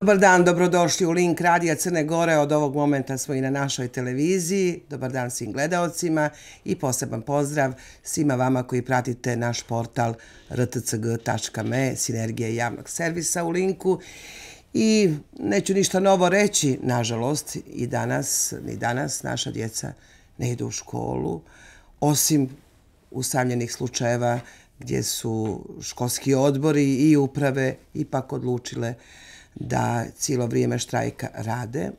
Dobar dan, dobrodošli u Link Radija Crne Gore. Od ovog momenta smo i na našoj televiziji. Dobar dan svim gledalcima i poseban pozdrav svima vama koji pratite naš portal rtcg.me, sinergije javnog servisa u Linku. I neću ništa novo reći, nažalost, i danas, ni danas, naša djeca ne idu u školu, osim usamljenih slučajeva gdje su školski odbori i uprave ipak odlučile da cijelo vrijeme štrajka rade.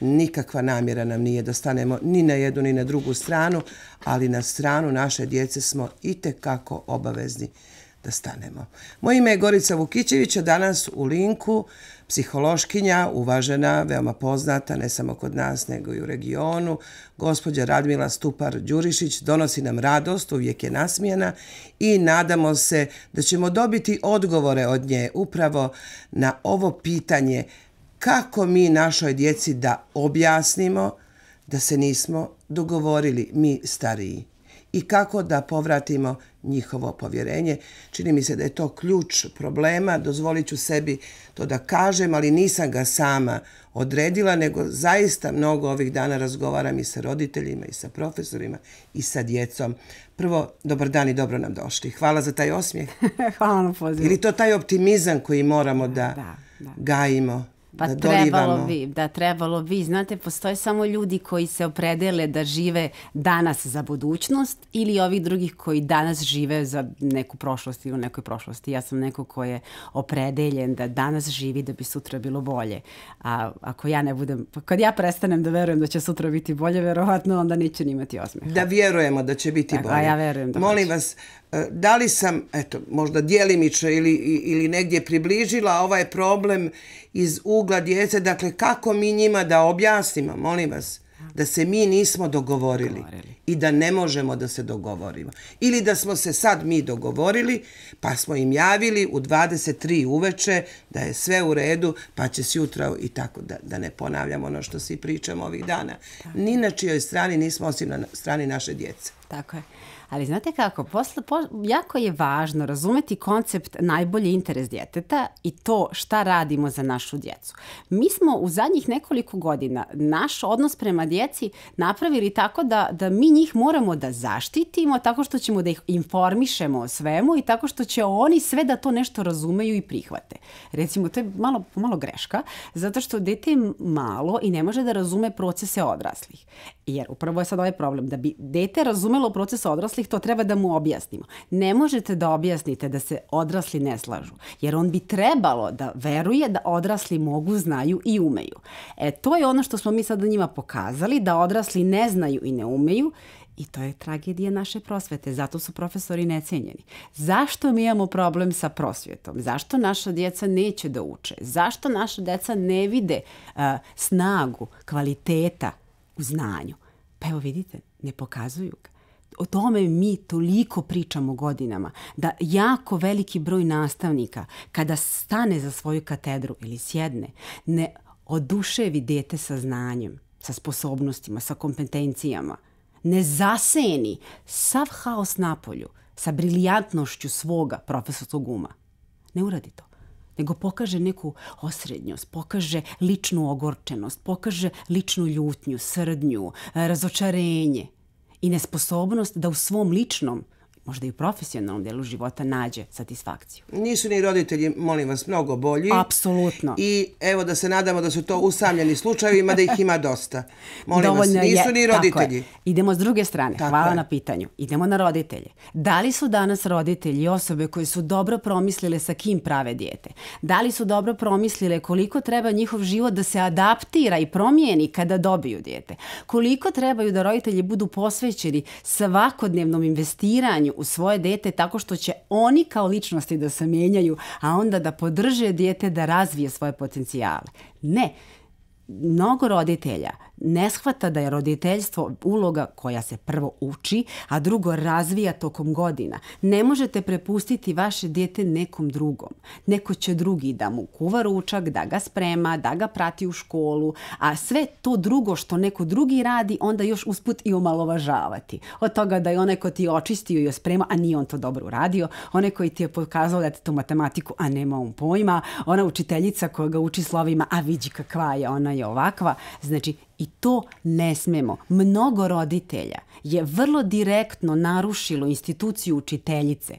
Nikakva namjera nam nije da stanemo ni na jednu ni na drugu stranu, ali na stranu naše djece smo i kako obavezni da stanemo. Moje ime je Gorica Vukićević, a danas u linku psihološkinja, uvažena, veoma poznata, ne samo kod nas, nego i u regionu, gospođa Radmila Stupar-Đurišić donosi nam radost, uvijek je nasmijena i nadamo se da ćemo dobiti odgovore od nje upravo na ovo pitanje kako mi našoj djeci da objasnimo da se nismo dogovorili mi stariji i kako da povratimo njihovo povjerenje. Čini mi se da je to ključ problema, dozvolit ću sebi to da kažem, ali nisam ga sama odredila, nego zaista mnogo ovih dana razgovaram i sa roditeljima, i sa profesorima, i sa djecom. Prvo, dobar dan i dobro nam došli. Hvala za taj osmijeh. Hvala na pozivu. Ili to taj optimizam koji moramo da, da, da. gajimo Pa da trebalo vi, da trebalo vi. Znate, postoje samo ljudi koji se opredele da žive danas za budućnost ili ovi drugih koji danas žive za neku prošlost ili u nekoj prošlosti. Ja sam neko ko je opredeljen da danas živi da bi sutra bilo bolje. A ako ja ne budem, pa kad ja prestanem da verujem da će sutra biti bolje, verovatno onda neće ni imati osmeh. Da vjerujemo da će biti bolje. A ja verujem da Molim vas, e, da li sam, eto, možda dijelimično ili, ili negdje približila ovaj problem iz ugla djece, dakle kako mi njima da objasnimo, molim vas, da se mi nismo dogovorili i da ne možemo da se dogovorimo. Ili da smo se sad mi dogovorili, pa smo im javili u 23 uveče da je sve u redu, pa će se jutra i tako da, da ne ponavljamo ono što svi pričamo ovih dana. Ni na čijoj strani nismo osim na strani naše djece. Tako je. Ali znate kako, posle, po, jako je važno razumeti koncept najbolji interes djeteta i to šta radimo za našu djecu. Mi smo u zadnjih nekoliko godina naš odnos prema djeci napravili tako da, da mi njih moramo da zaštitimo, tako što ćemo da ih informišemo o svemu i tako što će oni sve da to nešto razumeju i prihvate. Recimo, to je malo, malo greška, zato što dete je malo i ne može da razume procese odraslih. Jer upravo je sad ovaj problem, da bi dete razumelo proces procesa odraslih, to treba da mu objasnimo. Ne možete da objasnite da se odrasli ne slažu, jer on bi trebalo da veruje da odrasli mogu, znaju i umeju. E, to je ono što smo mi sada njima pokazali, da odrasli ne znaju i ne umeju, I to je tragedija naše prosvete, zato su profesori necenjeni. Zašto mi imamo problem sa prosvjetom? Zašto naša djeca neće da uče? Zašto naša djeca ne vide uh, snagu, kvaliteta u znanju? Pa evo vidite, ne pokazuju ga o tome mi toliko pričamo godinama, da jako veliki broj nastavnika, kada stane za svoju katedru ili sjedne, ne oduševi dete sa znanjem, sa sposobnostima, sa kompetencijama, ne zaseni sav haos napolju sa briljantnošću svoga profesorskog uma. Ne uradi to nego pokaže neku osrednjost, pokaže ličnu ogorčenost, pokaže ličnu ljutnju, srdnju, razočarenje i nesposobnost da u svom ličnom možda i u profesionalnom delu života nađe satisfakciju. Nisu ni roditelji, molim vas, mnogo bolji. Apsolutno. I evo da se nadamo da su to usamljeni slučajevima, da ih ima dosta. Molim Dovoljno vas, nisu je, ni roditelji. Idemo s druge strane. Tako Hvala je. na pitanju. Idemo na roditelje. Da li su danas roditelji osobe koje su dobro promislile sa kim prave dijete? Da li su dobro promislile koliko treba njihov život da se adaptira i promijeni kada dobiju dijete? Koliko trebaju da roditelji budu posvećeni svakodnevnom investiranju u svoje dete tako što će oni kao ličnosti da se mijenjaju, a onda da podrže dijete da razvije svoje potencijale. Ne, mnogo roditelja ne shvata da je roditeljstvo uloga koja se prvo uči, a drugo razvija tokom godina. Ne možete prepustiti vaše dijete nekom drugom. Neko će drugi da mu kuva ručak, da ga sprema, da ga prati u školu, a sve to drugo što neko drugi radi, onda još usput i omalovažavati. Od toga da je onaj ko ti očistio i sprema, a nije on to dobro uradio, onaj koji ti je pokazao da ti tu matematiku, a nema on pojma, ona učiteljica koja ga uči slovima, a vidi kakva je, ona je ovakva. Znači, I to ne smemo. Mnogo roditelja je vrlo direktno narušilo instituciju učiteljice.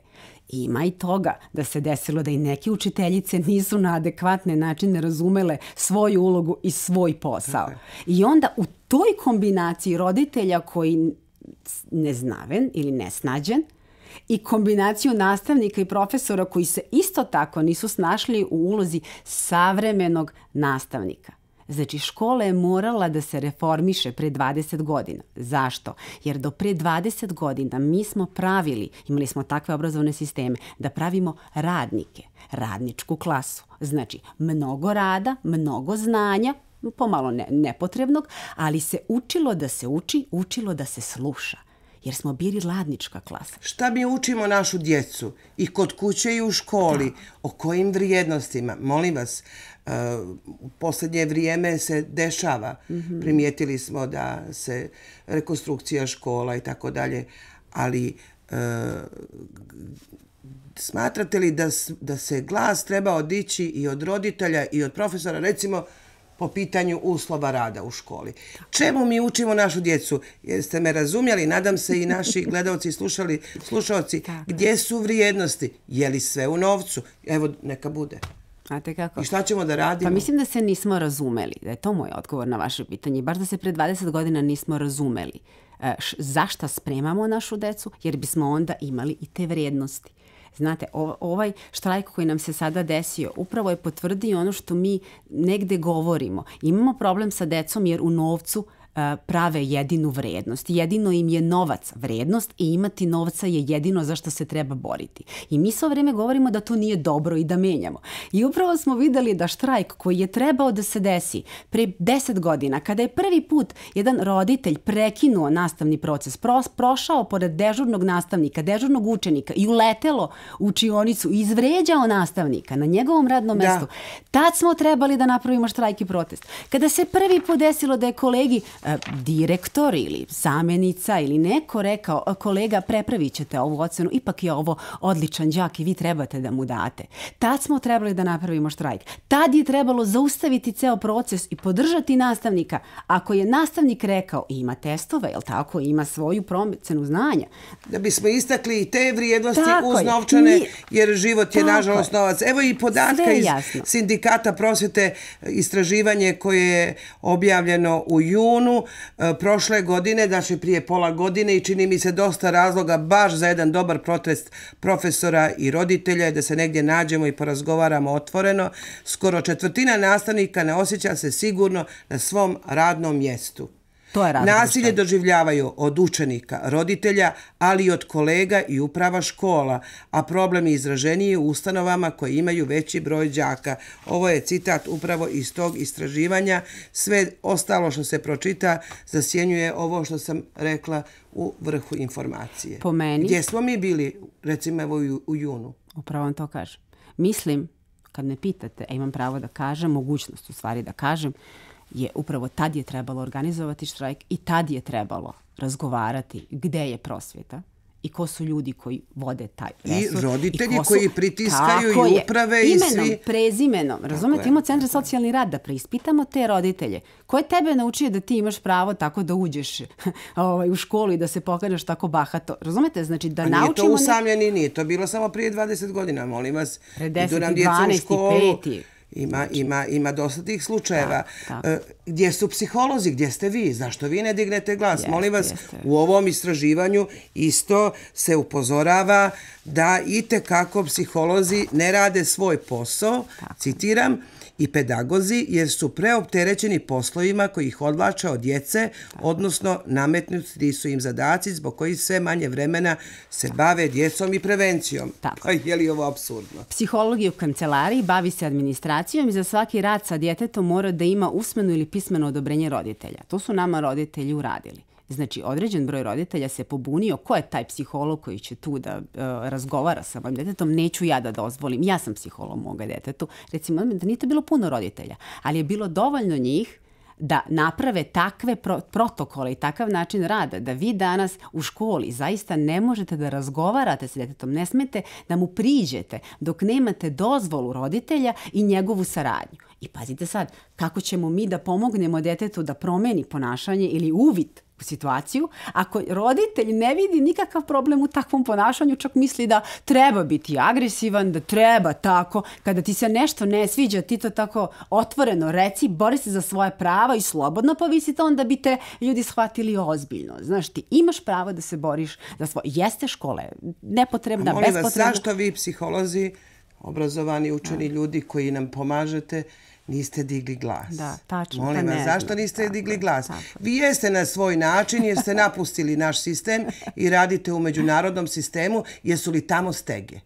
Ima i toga da se desilo da i neke učiteljice nisu na adekvatne načine razumele svoju ulogu i svoj posao. I onda u toj kombinaciji roditelja koji neznaven ili nesnađen i kombinaciju nastavnika i profesora koji se isto tako nisu snašli u ulozi savremenog nastavnika. Znači, škola je morala da se reformiše pre 20 godina. Zašto? Jer do pre 20 godina mi smo pravili, imali smo takve obrazovne sisteme, da pravimo radnike, radničku klasu. Znači, mnogo rada, mnogo znanja, pomalo ne, nepotrebnog, ali se učilo da se uči, učilo da se sluša jer smo bili ladnička klasa. Šta mi učimo našu djecu i kod kuće i u školi? Da. O kojim vrijednostima? Molim vas, uh, u posljednje vrijeme se dešava. Mm -hmm. Primijetili smo da se rekonstrukcija škola i tako dalje, ali uh, smatrate li da, da se glas treba odići i od roditelja i od profesora? Recimo, po pitanju uslova rada u školi. Čemu mi učimo našu djecu? Jeste me razumjeli? Nadam se i naši gledalci i slušali, slušalci. Gdje su vrijednosti? Je li sve u novcu? Evo, neka bude. Znate kako? I šta ćemo da radimo? Pa mislim da se nismo razumeli. Da je to moj odgovor na vaše pitanje. Baš da se pre 20 godina nismo razumeli. E, zašta spremamo našu decu? Jer bismo onda imali i te vrijednosti. Znate, ovaj štrajk koji nam se sada desio upravo je potvrdio ono što mi negde govorimo. Imamo problem sa decom jer u novcu prave jedinu vrednost. Jedino im je novac vrednost i imati novca je jedino za što se treba boriti. I mi svo vreme govorimo da to nije dobro i da menjamo. I upravo smo videli da štrajk koji je trebao da se desi pre deset godina, kada je prvi put jedan roditelj prekinuo nastavni proces, prošao pored dežurnog nastavnika, dežurnog učenika i uletelo u učionicu i izvređao nastavnika na njegovom radnom mestu, tad smo trebali da napravimo štrajk i protest. Kada se prvi put desilo da je kolegi E, direktor ili zamjenica ili neko rekao, e, kolega, prepravit ćete ovu ocenu, ipak je ovo odličan džak i vi trebate da mu date. Tad smo trebali da napravimo štrajk. Tad je trebalo zaustaviti ceo proces i podržati nastavnika. Ako je nastavnik rekao, ima testove, jel tako, ima svoju promicenu znanja. Da bismo istakli i te vrijednosti tako uz novčane, je. jer život je tako nažalost novac. Evo i podatka iz sindikata prosvete, istraživanje koje je objavljeno u junu, E, prošle godine, znači prije pola godine i čini mi se dosta razloga baš za jedan dobar protest profesora i roditelja da se negdje nađemo i porazgovaramo otvoreno. Skoro četvrtina nastavnika ne osjeća se sigurno na svom radnom mjestu. To je Nasilje doživljavaju od učenika, roditelja, ali i od kolega i uprava škola, a problem je izraženiji u ustanovama koje imaju veći broj đaka. Ovo je citat upravo iz tog istraživanja. Sve ostalo što se pročita zasjenjuje ovo što sam rekla u vrhu informacije. Po meni... Gdje smo mi bili, recimo evo u, u junu? Upravo vam to kažem. Mislim, kad me pitate, a imam pravo da kažem, mogućnost u stvari da kažem, je upravo tad je trebalo organizovati štrajk i tad je trebalo razgovarati gde je prosvjeta i ko su ljudi koji vode taj resurs. I roditelji i su, koji pritiskaju i uprave i imenom, svi. prezimenom. Razumete, imamo centra socijalni rad da preispitamo te roditelje. Ko je tebe naučio da ti imaš pravo tako da uđeš ovaj, u školu i da se pokažeš tako bahato? Razumete, znači da naučimo... A nije to usamljeni, nije to bilo samo prije 20 godina, molim vas. Pre 10, 12, 5. Ima, znači, ima, ima dosta tih slučajeva. Da, e, gdje su psiholozi? Gdje ste vi? Zašto vi ne dignete glas? Jeste, Molim vas, jeste. u ovom istraživanju isto se upozorava da i kako psiholozi ne rade svoj posao. Tako. Citiram, i pedagozi jer su preopterećeni poslovima koji ih odlača od djece, odnosno nametnuti su im zadaci zbog koji sve manje vremena se bave djecom i prevencijom. Tako. je li ovo absurdno? Psiholog je u kancelariji, bavi se administracijom i za svaki rad sa djetetom mora da ima usmeno ili pismeno odobrenje roditelja. To su nama roditelji uradili. Znači, određen broj roditelja se pobunio ko je taj psiholog koji će tu da uh, razgovara sa mojim detetom, neću ja da dozvolim. Ja sam psiholog moga detetu. Recimo, da nije to bilo puno roditelja, ali je bilo dovoljno njih da naprave takve pro protokole i takav način rada, da vi danas u školi zaista ne možete da razgovarate sa djetetom, ne smete da mu priđete dok nemate dozvolu roditelja i njegovu saradnju. I pazite sad, kako ćemo mi da pomognemo djetetu da promeni ponašanje ili uvid situaciju, ako roditelj ne vidi nikakav problem u takvom ponašanju, čak misli da treba biti agresivan, da treba tako, kada ti se nešto ne sviđa, ti to tako otvoreno reci, bori se za svoje prava i slobodno povisite, onda bi te ljudi shvatili ozbiljno. Znaš, ti imaš pravo da se boriš za svoje... Jeste škole, nepotrebna, bespotrebna... Molim vas, zašto vi psiholozi, obrazovani učeni ljudi koji nam pomažete, niste digli glas. Da, tačno. Molim pa vas, zašto niste tako, digli glas? Tako. Vi jeste na svoj način jer ste napustili naš sistem i radite u međunarodnom sistemu. Jesu li tamo stege?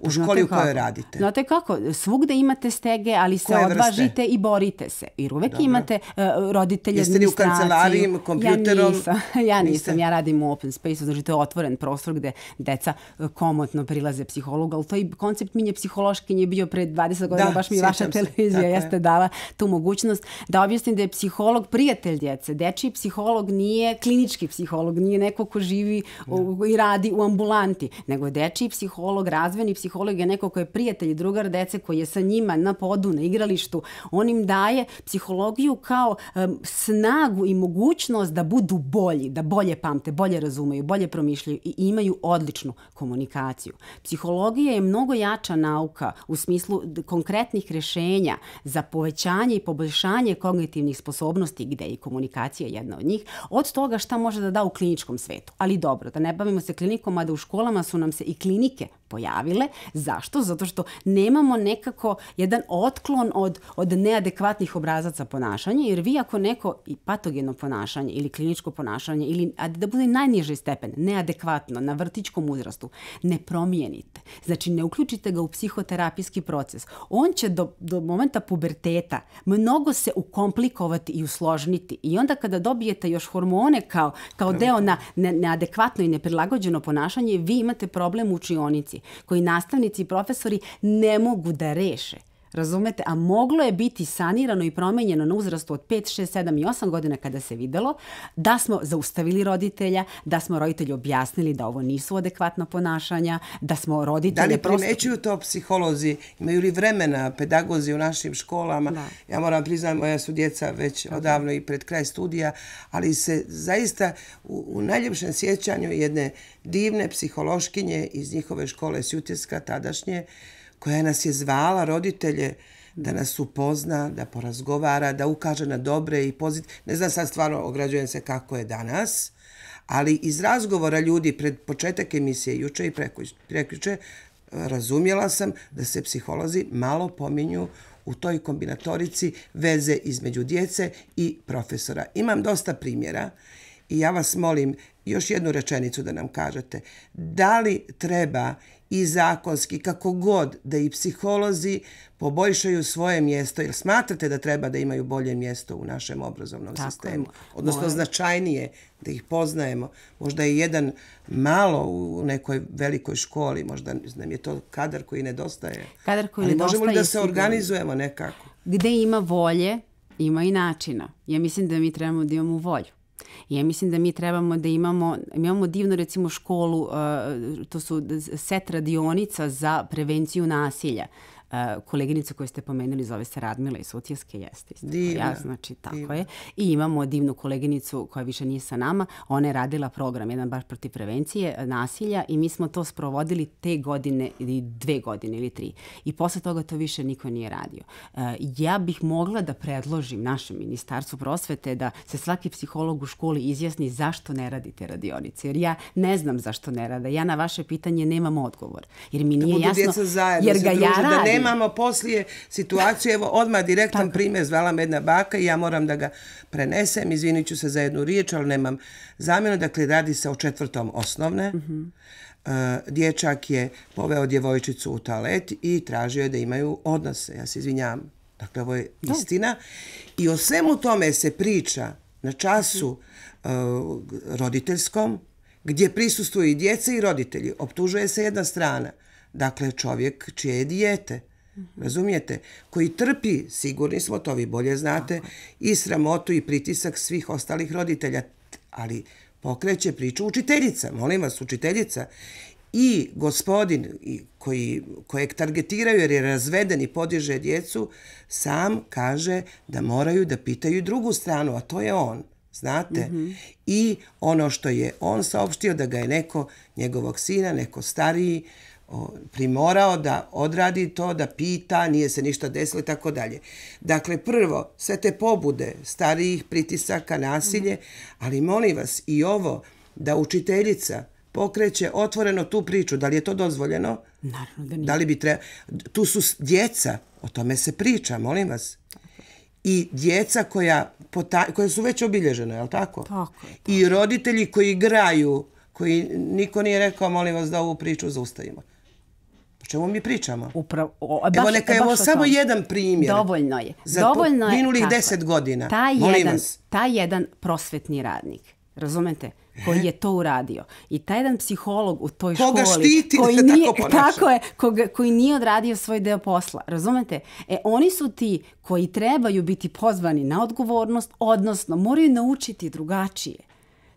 U školi u kojoj radite. Znate kako, svugde imate stege, ali se Koje odvažite vrste? i borite se. Jer uvek Dobro. imate uh, roditelje Jeste li u kancelariji, kompjuterom? Ja nisam, ja, nisam. ja radim u open space, znači to je otvoren prostor gde deca e, komotno prilaze psihologu, ali to je koncept minje psihološki je bio pre 20 godina, da, baš mi vaša televizija se. jeste dala tu mogućnost da objasnim da je psiholog prijatelj djece. Dečiji psiholog nije klinički psiholog, nije neko ko živi u, i radi u ambulanti, nego je dečiji psiholog, razvojni psiholog, je neko ko je prijatelj i drugar dece koji je sa njima na podu, na igralištu. On im daje psihologiju kao um, snagu i mogućnost da budu bolji, da bolje pamte, bolje razumeju, bolje promišljaju i imaju odličnu komunikaciju. Psihologija je mnogo jača nauka u smislu konkretnih rješenja za povećanje i poboljšanje kognitivnih sposobnosti, gde je komunikacija jedna od njih, od toga šta može da da u kliničkom svetu. Ali dobro, da ne bavimo se klinikom, a da u školama su nam se i klinike pojavile. Zašto? Zato što nemamo nekako jedan otklon od, od neadekvatnih obrazaca ponašanja, jer vi ako neko i patogeno ponašanje ili kliničko ponašanje, ili da bude najniži stepen, neadekvatno, na vrtičkom uzrastu, ne promijenite. Znači, ne uključite ga u psihoterapijski proces. On će do, do momenta puberteta mnogo se ukomplikovati i usložniti. I onda kada dobijete još hormone kao, kao deo na ne, neadekvatno i neprilagođeno ponašanje, vi imate problem u učionici koji nastavnici i profesori ne mogu da reše. Razumete? A moglo je biti sanirano i promenjeno na uzrastu od 5, 6, 7 i 8 godina kada se videlo da smo zaustavili roditelja, da smo roditelji objasnili da ovo nisu adekvatna ponašanja, da smo roditelje... Da li primećuju to psiholozi? Imaju li vremena pedagozi u našim školama? Da. Ja moram priznati, moja su djeca već odavno i pred kraj studija, ali se zaista u, u najljepšem sjećanju jedne divne psihološkinje iz njihove škole Sjutjeska tadašnje, koja nas je zvala roditelje da nas upozna, da porazgovara, da ukaže na dobre i pozitivne. Ne znam sad stvarno ograđujem se kako je danas, ali iz razgovora ljudi pred početak emisije juče i prekuće razumjela sam da se psiholozi malo pominju u toj kombinatorici veze između djece i profesora. Imam dosta primjera i ja vas molim još jednu rečenicu da nam kažete. Da li treba i zakonski, kako god, da i psiholozi poboljšaju svoje mjesto, jer smatrate da treba da imaju bolje mjesto u našem obrazovnom Tako sistemu, odnosno moje... značajnije da ih poznajemo. Možda je jedan malo u nekoj velikoj školi, možda nam je to kadar koji nedostaje. Kadar koji Ali nedostaje možemo li da se organizujemo nekako? Gde ima volje, ima i načina. Ja mislim da mi trebamo da imamo volju. Ja mislim da mi trebamo da imamo, imamo divnu recimo školu, uh, to su set radionica za prevenciju nasilja. Uh, koleginica koju ste pomenuli zove se Radmila iz Sutjeske, jeste. Divna. Ja, znači, tako divna. je. I imamo divnu koleginicu koja više nije sa nama. Ona je radila program, jedan baš protiv prevencije uh, nasilja i mi smo to sprovodili te godine ili dve godine ili tri. I posle toga to više niko nije radio. Uh, ja bih mogla da predložim našem ministarstvu prosvete da se svaki psiholog u školi izjasni zašto ne radite radionice. Jer ja ne znam zašto ne rade. Ja na vaše pitanje nemam odgovor. Jer mi nije jasno. Jer ga ja radim imamo poslije situaciju, evo odmah direktan Tako. primjer, zvala me jedna baka i ja moram da ga prenesem, izvinit ću se za jednu riječ, ali nemam zamjenu, dakle radi se o četvrtom osnovne. Mm -hmm. dječak je poveo djevojčicu u toalet i tražio je da imaju odnose. Ja se izvinjam. Dakle, ovo je istina. I o svemu tome se priča na času uh, roditeljskom, gdje prisustuju i djece i roditelji. Optužuje se jedna strana. Dakle, čovjek čije je dijete. Razumijete? Koji trpi, sigurni smo, to vi bolje znate, i sramotu i pritisak svih ostalih roditelja. Ali pokreće priču učiteljica, molim vas, učiteljica. I gospodin koji, kojeg targetiraju jer je razveden i podiže djecu, sam kaže da moraju da pitaju drugu stranu, a to je on. Znate? Mm -hmm. I ono što je on saopštio da ga je neko, njegovog sina, neko stariji, primorao da odradi to, da pita, nije se ništa desilo i tako dalje. Dakle, prvo, sve te pobude starijih pritisaka, nasilje, ali molim vas i ovo da učiteljica pokreće otvoreno tu priču, da li je to dozvoljeno? Naravno da nije. Da li bi treba... Tu su djeca, o tome se priča, molim vas. I djeca koja, pota... koja su već obilježene, je li tako? Tako je. Tako. I roditelji koji igraju, koji niko nije rekao, molim vas da ovu priču zaustavimo. O čemu mi pričamo? Upravo, o, baš, Evo neka je ovo samo jedan primjer. Dovoljno je. Za Dovoljno je, minulih deset godina. Taj Molim jedan, vas. taj jedan prosvetni radnik, razumete, koji je to uradio. I taj jedan psiholog u toj Koga školi... štiti koji da nije, tako ponaša. Tako je, koga, koji nije odradio svoj deo posla. Razumete? E, oni su ti koji trebaju biti pozvani na odgovornost, odnosno moraju naučiti drugačije.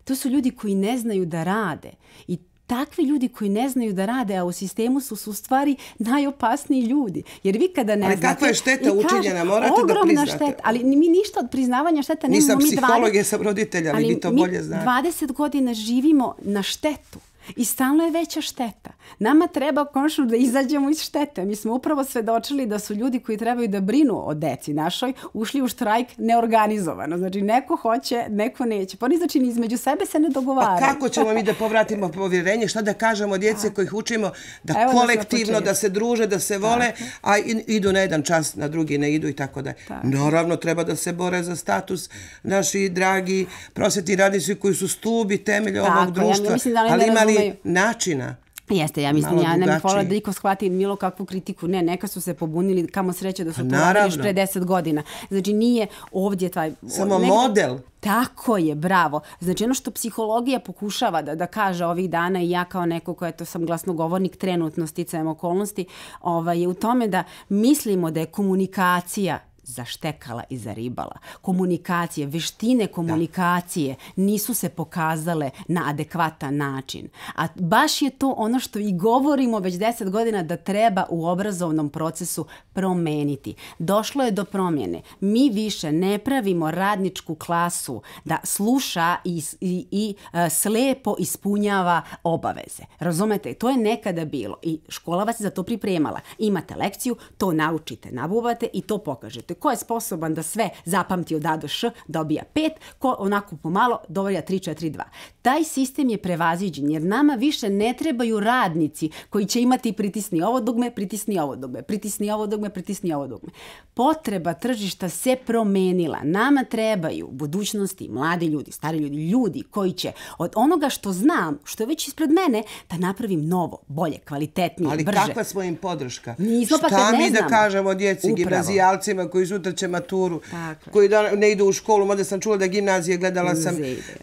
To su ljudi koji ne znaju da rade. I takvi ljudi koji ne znaju da rade, a u sistemu su su stvari najopasniji ljudi. Jer vi kada ne ali znate... Ali kakva je šteta učinjena, morate da ogromna priznate. šteta, ali mi ništa od priznavanja šteta nemamo. Nisam psiholog, 20 jesam roditelj, ali, vi to bolje znate. Ali mi 20 godina živimo na štetu. I stalno je veća šteta. Nama treba konačno da izađemo iz štete. Mi smo upravo svedočili da su ljudi koji trebaju da brinu o deci našoj ušli u štrajk neorganizovano. Znači, neko hoće, neko neće. Pa oni znači, između sebe se ne dogovaraju. Pa kako ćemo mi da povratimo povjerenje? Šta da kažemo djece kojih učimo da Evo kolektivno, da, da se druže, da se vole, tako. a idu na jedan čas, na drugi ne idu i tako da. Naravno, treba da se bore za status naši dragi prosvjetni radnici koji su stubi, temelj ovog društva. Ja mislim da ali imali načina. Jeste, ja mislim, ja ne bih volila da iko shvati milo kakvu kritiku. Ne, neka su se pobunili, kamo sreće da su to radili još pre deset godina. Znači, nije ovdje taj... Samo nekako, model. Tako je, bravo. Znači, ono što psihologija pokušava da, da kaže ovih dana i ja kao neko ko je to sam glasnogovornik trenutno sticajem okolnosti, ovaj, je u tome da mislimo da je komunikacija zaštekala i zaribala. Komunikacije, veštine komunikacije da. nisu se pokazale na adekvatan način. A baš je to ono što i govorimo već deset godina da treba u obrazovnom procesu promeniti. Došlo je do promjene. Mi više ne pravimo radničku klasu da sluša i, i, i e, slepo ispunjava obaveze. Razumete? To je nekada bilo i škola vas je za to pripremala. Imate lekciju, to naučite, nabuvate i to pokažete ko je sposoban da sve zapamti od A do Š, dobija 5, ko onako pomalo dobija 3, 4, 2. Taj sistem je prevaziđen jer nama više ne trebaju radnici koji će imati pritisni ovo dugme, pritisni ovo dugme, pritisni ovo dugme, pritisni ovo dugme. Potreba tržišta se promenila. Nama trebaju u budućnosti mladi ljudi, stari ljudi, ljudi koji će od onoga što znam, što je već ispred mene, da napravim novo, bolje, kvalitetnije, Ali brže. Ali kakva smo im podrška? Nismo pa Šta ne mi znamo. da kažemo djeci, gimnazijalcima koji sutra će maturu, Tako. koji da ne idu u školu, možda sam čula da gimnazije, gledala sam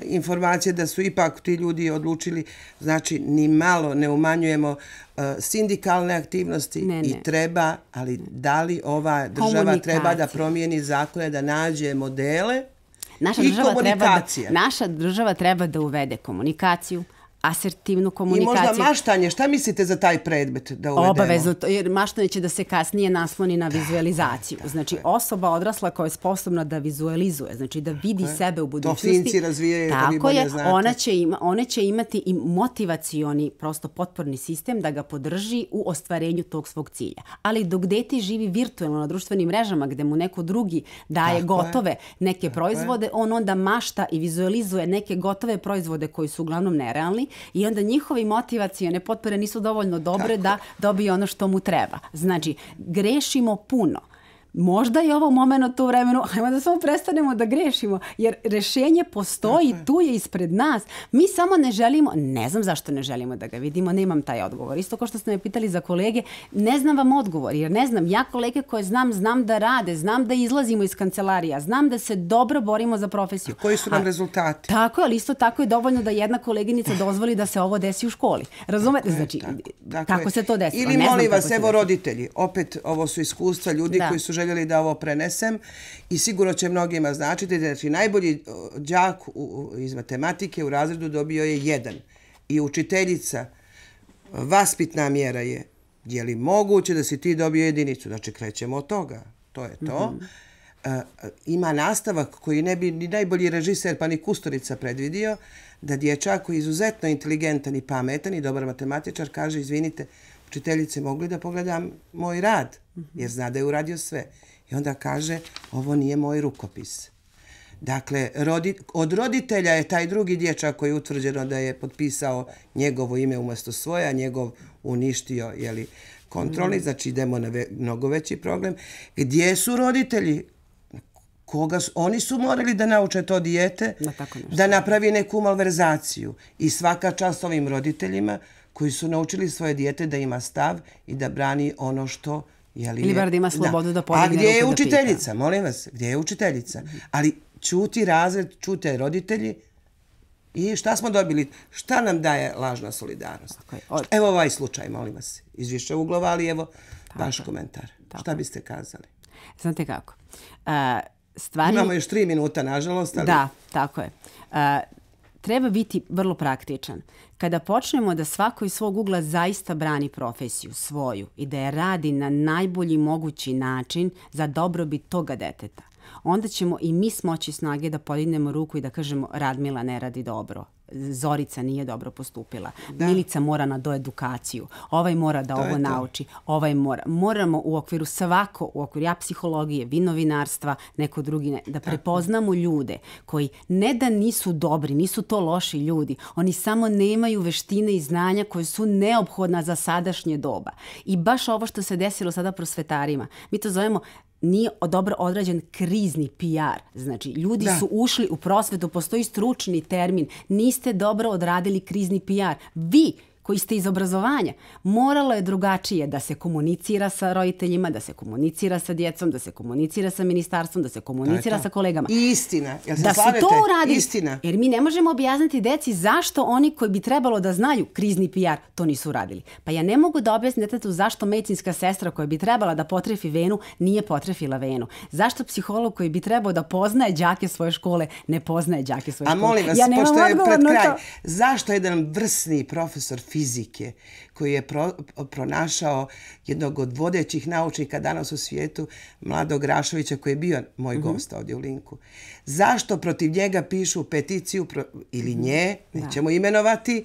informacije da su ipak ti ljudi odlučili, znači ni malo ne umanjujemo uh, sindikalne aktivnosti ne, ne. i treba, ali da li ova država treba da promijeni zakone, da nađe modele Naša i država komunikacija. Treba da, naša država treba da uvede komunikaciju, asertivnu komunikaciju. I možda maštanje. Šta mislite za taj predmet da uvedemo? Obavezno, jer maštanje će da se kasnije nasloni na vizualizaciju. Znači, osoba odrasla koja je sposobna da vizualizuje, znači da vidi tako sebe u budućnosti. To finci razvijaju, tako da vi bolje je, znate. Ona će, ima, ona će imati i motivacioni, prosto potporni sistem da ga podrži u ostvarenju tog svog cilja. Ali dok deti živi virtualno na društvenim mrežama gde mu neko drugi daje tako gotove je. neke tako proizvode, je. on onda mašta i vizualizuje neke gotove proizvode koji su uglavnom nerealni i onda njihovi motivacijone potpore nisu dovoljno dobre Tako. da dobije ono što mu treba. Znači, grešimo puno. Možda je ovo moment u vremenu, ajmo da samo prestanemo da grešimo, jer rešenje postoji, tu je ispred nas. Mi samo ne želimo, ne znam zašto ne želimo da ga vidimo, nemam taj odgovor. Isto kao što ste me pitali za kolege, ne znam vam odgovor, jer ne znam, ja kolege koje znam, znam da rade, znam da izlazimo iz kancelarija, znam da se dobro borimo za profesiju. A koji su nam A, rezultati? Tako je, ali isto tako je dovoljno da jedna koleginica dozvoli da se ovo desi u školi. Razumete? Znači, tako, tako kako je. se to desilo? Ili molim vas, evo roditelji, opet ovo su iskustva ljudi da. koji su željeli da ovo prenesem i sigurno će mnogima značiti da znači, najbolji džak iz matematike u razredu dobio je jedan. I učiteljica, vaspitna mjera je, je li moguće da si ti dobio jedinicu? Znači, krećemo od toga. To je to. Mm -hmm. uh, ima nastavak koji ne bi ni najbolji režiser pa ni kustorica predvidio, da dječak koji je izuzetno inteligentan i pametan i dobar matematičar kaže, izvinite, učiteljice, mogli da pogledam moj rad? Jer zna da je uradio sve. I onda kaže, ovo nije moj rukopis. Dakle, rodi, od roditelja je taj drugi dječak koji je utvrđeno da je potpisao njegovo ime umjesto svoja, njegov uništio jeli, kontroli, mm. znači idemo na ve, mnogo veći problem. Gdje su roditelji? Koga su, oni su morali da nauče to dijete, da napravi neku malverzaciju. I svaka čast ovim roditeljima koji su naučili svoje dijete da ima stav i da brani ono što Jeli Ili bar da ima slobodu da, da podigne A gdje je učiteljica, molim vas, gdje je učiteljica? Ali čuti razred, čute roditelji i šta smo dobili? Šta nam daje lažna solidarnost? Okay. Evo ovaj slučaj, molim vas. Izvišće uglova, ali evo Tako. vaš komentar. Tako. Šta biste kazali? Znate kako? Uh, stvari... Imamo još tri minuta, nažalost. Ali... Da, tako je. Uh, treba biti vrlo praktičan. Kada počnemo da svako iz svog ugla zaista brani profesiju svoju i da je radi na najbolji mogući način za dobrobit toga deteta, onda ćemo i mi smoći snage da podignemo ruku i da kažemo Radmila ne radi dobro. Zorica nije dobro postupila. Da. Milica mora na doedukaciju. Ovaj mora da to ovo nauči. Ovaj mora. Moramo u okviru svako, u okviru ja psihologije, vinovinarstva, neko drugi ne, da prepoznamo ljude koji ne da nisu dobri, nisu to loši ljudi. Oni samo nemaju veštine i znanja koje su neophodna za sadašnje doba. I baš ovo što se desilo sada prosvetarima, mi to zovemo nije dobro odrađen krizni PR. Znači, ljudi da. su ušli u prosvetu, postoji stručni termin, niste dobro odradili krizni PR. Vi, koji ste iz obrazovanja, moralo je drugačije da se komunicira sa roditeljima, da se komunicira sa djecom, da se komunicira sa ministarstvom, da se komunicira sa kolegama. I istina. Ja se da slavete? su to uradili. Istina. Jer mi ne možemo objasniti deci zašto oni koji bi trebalo da znaju krizni PR to nisu uradili. Pa ja ne mogu da objasnim detetu zašto medicinska sestra koja bi trebala da potrefi venu nije potrefila venu. Zašto psiholog koji bi trebao da poznaje đake svoje škole ne poznaje đake svoje škole. A molim vas, ja pošto je pred kraj, zašto jedan vrsni profesor fizike koji je pro, pronašao jednog od vodećih naučnika danas u svijetu, Mladog Rašovića, koji je bio moj mm -hmm. gost ovdje u linku. Zašto protiv njega pišu peticiju pro, ili mhm. nje, nećemo da. imenovati,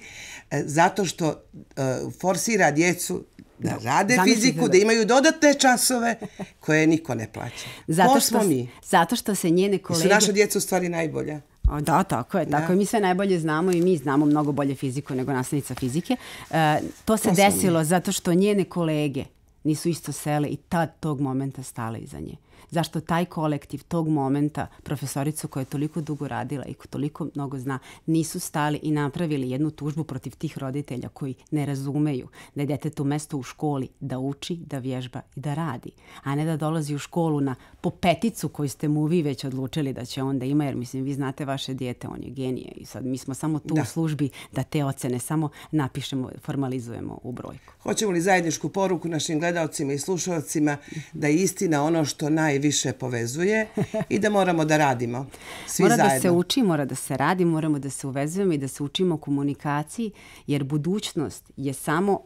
e, zato što uh, forsira djecu da rade Zamislite fiziku, da... imaju dodatne časove koje niko ne plaća. Zato što, mi? zato što se njene kolege... I su naša djeca u stvari najbolja. Da, tako je. Tako je. Mi sve najbolje znamo i mi znamo mnogo bolje fiziku nego nastavnica fizike. E, to se Posledno. desilo zato što njene kolege nisu isto sele i tad tog momenta stale iza nje zašto taj kolektiv tog momenta, profesoricu koja je toliko dugo radila i toliko mnogo zna, nisu stali i napravili jednu tužbu protiv tih roditelja koji ne razumeju da je djetetu mesto u školi da uči, da vježba i da radi, a ne da dolazi u školu na popeticu koju ste mu vi već odlučili da će onda ima, jer mislim, vi znate vaše dijete, on je genije i sad mi smo samo tu da. u službi da te ocene samo napišemo, formalizujemo u brojku. Hoćemo li zajedničku poruku našim gledalcima i slušalcima da je istina ono što naj više povezuje i da moramo da radimo svi mora zajedno. Mora da se uči, mora da se radi, moramo da se uvezujemo i da se učimo komunikaciji, jer budućnost je samo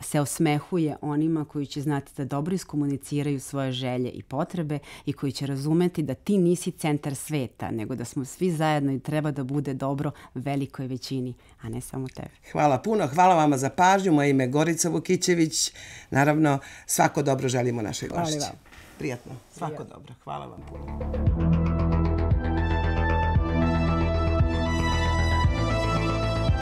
se osmehuje onima koji će znati da dobro iskomuniciraju svoje želje i potrebe i koji će razumeti da ti nisi centar sveta, nego da smo svi zajedno i treba da bude dobro velikoj većini, a ne samo tebe. Hvala puno, hvala vama za pažnju. Moje ime Gorica Vukićević. Naravno, svako dobro želimo našoj gošći. Hvala vam. Prijatno. Svako Prijatno. dobro. Hvala vam puno.